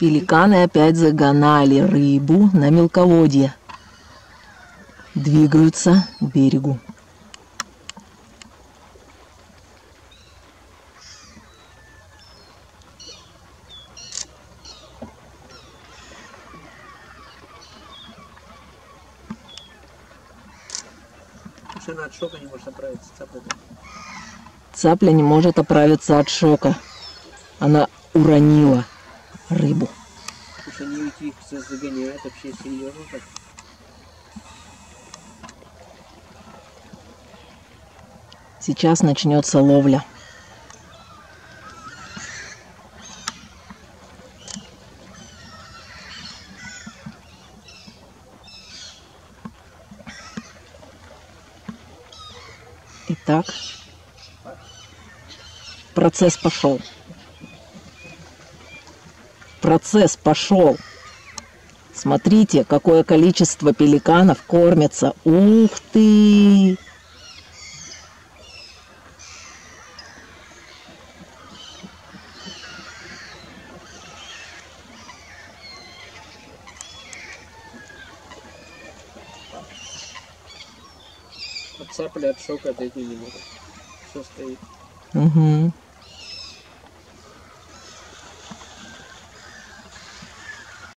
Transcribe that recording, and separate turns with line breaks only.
Пеликаны опять загонали рыбу на мелководье. Двигаются к берегу.
Она от шока не может оправиться, цапля.
Цапля не может оправиться от шока. Она уронила рыбу.
Ведь их за- загоняют вообще серьезно так.
Сейчас начнется ловля. Итак, процесс пошел. Процесс пошел. Смотрите, какое количество пеликанов кормятся. Ух ты!
Цапля от шока отойти не может. Все стоит.
Угу.